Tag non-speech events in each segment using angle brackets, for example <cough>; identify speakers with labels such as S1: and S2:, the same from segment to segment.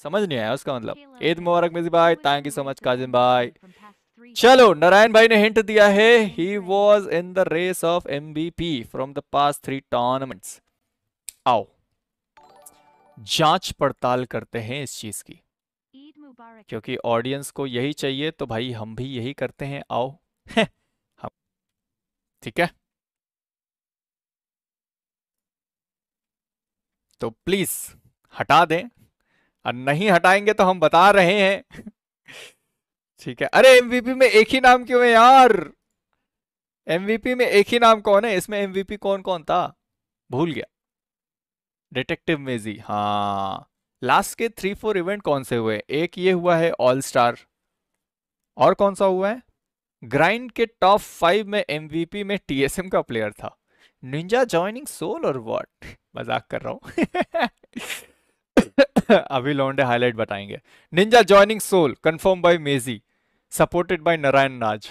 S1: समझ नहीं आया उसका मतलब। ईद मुबारक मिजी भाई thank you so much Kazim भाई। चलो नारायण भाई ने हिंट दिया है। He was in the race of MVP from the past three tournaments आओ जाँच पड़ताल करते हैं इस चीज़ की। क्योंकि ऑडियंस को यही चाहिए तो भाई हम भी यही करते हैं। आओ हम ठीक है? तो प्लीज़ हटा दें। और नहीं हटाएँगे तो हम बता रहे हैं। ठीक है। अरे एमवीपी में एक ही नाम क्यों है यार? एमवीपी में एक ही नाम कौन है? इसमें एमवीपी कौन कौन था? भूल गया। डिटेक्टिव मेजी हाँ। लास्ट के थ्री फोर इवेंट कौन से हुए? एक ये हुआ है ऑल स्टार और कौन सा हुआ है? ग्राइंड के टॉप फाइव में एमवीपी में टीएसएम का प्लेयर था। निंजा ज्वाइनिंग सोल और व्हाट <laughs> मज़ाक कर रहा हूँ। <laughs> <laughs> अभी लौंडे हाईलाइट बताएँगे। Ninja joining Soul confirm by मेजी सपोर्टेड बाय नारायण नाज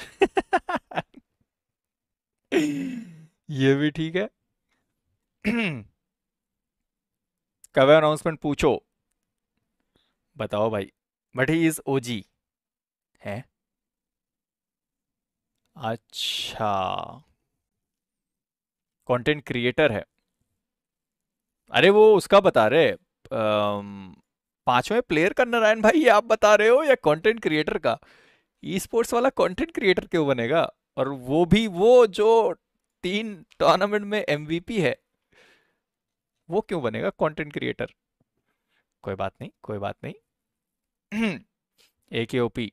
S1: ये भी ठीक है। <clears throat> कब अनाउंसमेंट पूछो। बताओ भाई। बट ही इज़ ओजी है? अच्छा। कंटेंट क्रिएटर है। अरे वो उसका बता रहे पाँचवें प्लेयर का नारायण भाई, ये आप बता रहे हो, या कंटेंट क्रिएटर का? ई स्पोर्ट्स वाला कंटेंट क्रिएटर क्यों बनेगा? और वो भी, वो जो तीन टूर्नामेंट में एमवीपी है, वो क्यों बनेगा कंटेंट क्रिएटर कोई बात नहीं, कोई बात नहीं। ए के ओपी